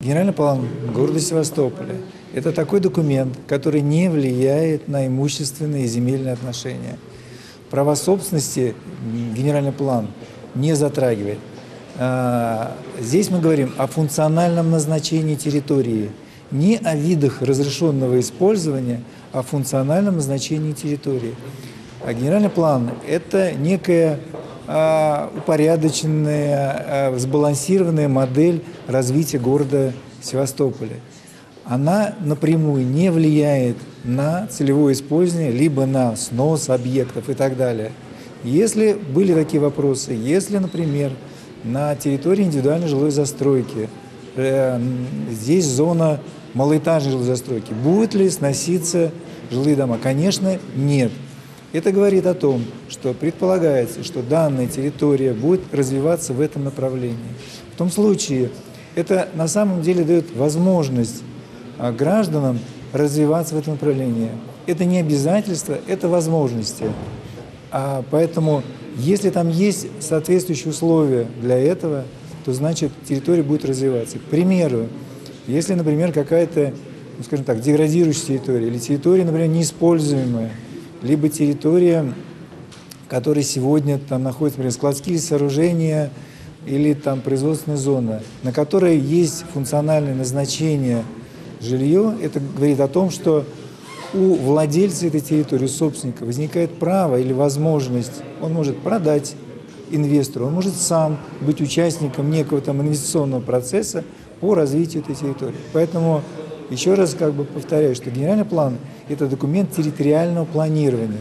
Генеральный план города Севастополя – это такой документ, который не влияет на имущественные и земельные отношения. Права собственности генеральный план не затрагивает. А, Здесь мы говорим о функциональном назначении территории, не о видах разрешенного использования, а о функциональном назначении территории. А генеральный план – это некая а, упорядоченная, а, сбалансированная модель развития города Севастополя. Она напрямую не влияет на целевое использование, либо на снос объектов и так далее. Если были такие вопросы, если, например, на территории индивидуальной жилой застройки э, здесь зона малоэтажной жилой застройки, будут ли сноситься жилые дома? Конечно, нет. Это говорит о том, что предполагается, что данная территория будет развиваться в этом направлении. В том случае это на самом деле дает возможность а, гражданам развиваться в этом направлении. Это не обязательство, это возможности. А поэтому, если там есть соответствующие условия для этого, то значит территория будет развиваться. К примеру, если, например, какая-то, ну, скажем так, деградирующая территория или территория, например, неиспользуемая, либо территория, которая сегодня там находится, например, складские сооружения или там производственная зона, на которой есть функциональное назначение жилье, это говорит о том, что у владельца этой территории, собственника, возникает право или возможность, он может продать инвестору, он может сам быть участником некого там инвестиционного процесса по развитию этой территории. Поэтому еще раз как бы повторяю, что генеральный план – это документ территориального планирования.